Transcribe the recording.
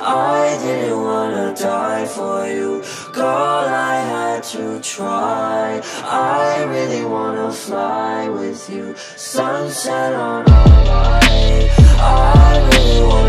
I didn't wanna die for you. God, I had to try. I really wanna fly with you. Sunset on our way. I really wanna